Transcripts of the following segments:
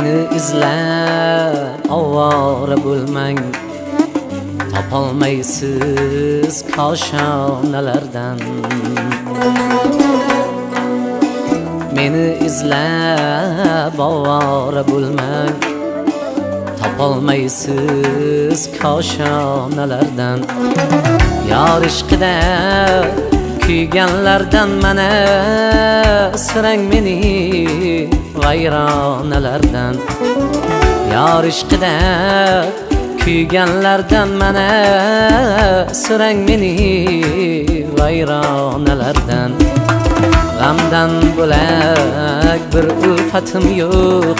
meni izlab ovora bo'lmang. Topolmaysiz koshonalardan meni izlab ovora bo'lmang. Topolmaysiz koshonalardan yor ishqida kuyganlardan mana sirang meni. Vayronalardan yor ishqida kuyganlardan mana sirang meni vayronalardan g'amdan bo'lak bir ulfatim yo'q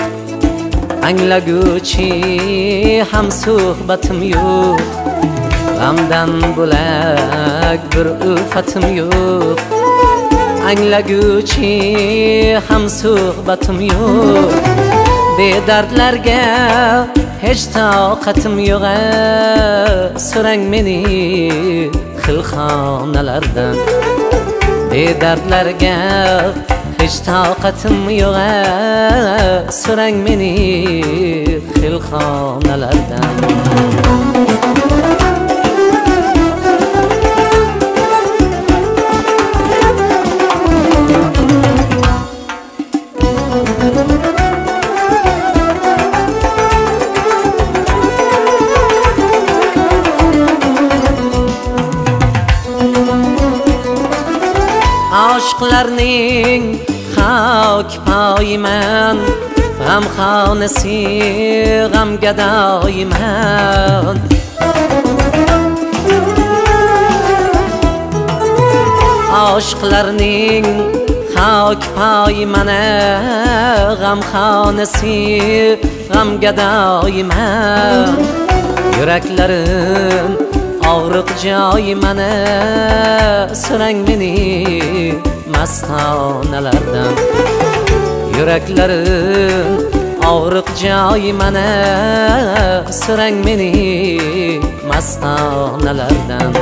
anglaguchi ham suhbatim yo'q g'amdan bo'lak bir ulfatim yo'q anglaguchi ham suhbatim yo'q. Bedardlarga hech toqatim yo'q so'rang meni xilxonalardan. Bedardlarga hech toqatim yo'q so'rang meni xilxonalardan. Oshiqlarning xok poyiman g'amxonasi g'amgadoyiman oshiqlarning xok poyimana g'amxonasi g'amgadoyiman yuraklarim og'riq joyi mana sirang meni mastonalardan yuraklarim og'riq joyi mana sirang meni mastonalardan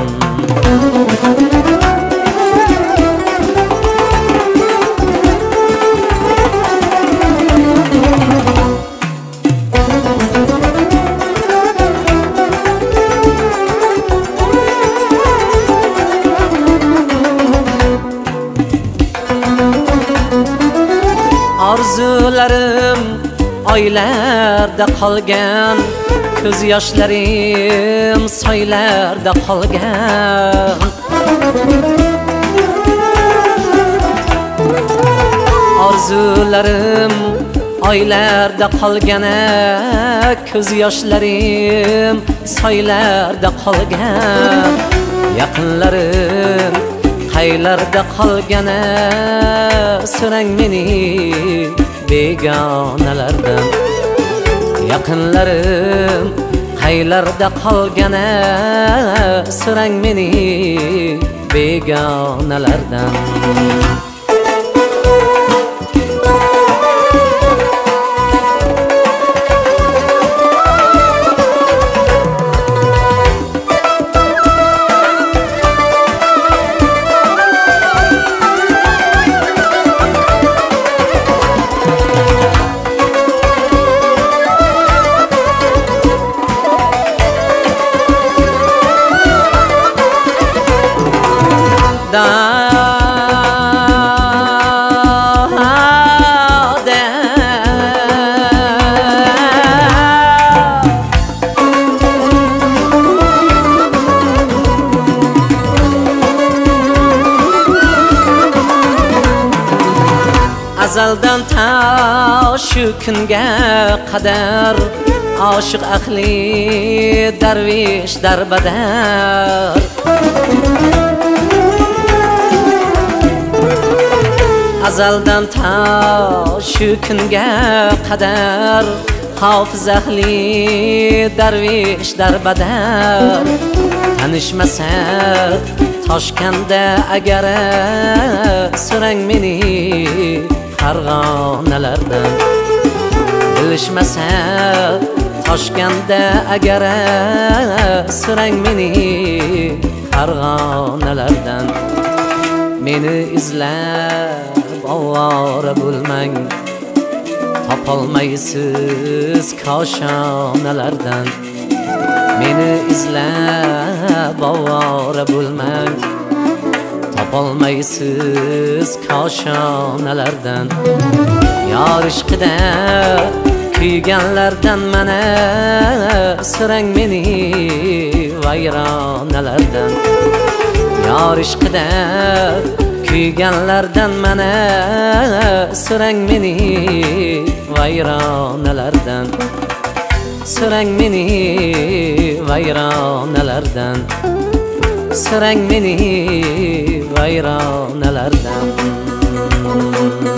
orzularim oylarda qolgan ko'z yoshlarim soylarda qolgan. Orzularim oylarda qolgana ko'z yoshlarim soylarda qolgan. Yaqinlarim qaylarda qolgani so'rang meni begonalardan yaqinlarim qaylarda qolgani so'rang meni begonalardan azaldan ta shu kunga qadar oshiq ahli darvish darbadar. Azaldan ta shu kunga qadar hofiz ahli darvish darbadar. Tanishmasa toshkanda agar so'rang meni. Farg'onalarda bilishmasa toshkanda agar sirang meni farg'onalardan meni izlab ovora bo'lmang. Topolmaysiz koshonalardan. Meni izlab ovora bo'lmang. Topolmaysiz koshonalardan yor ishqida kuyganlardan mana sirang meni vayronalardan yor ishqida kuyganlardan mana sirang meni vayronalardan sirang meni vayronalardan sirang غيرنا الأردم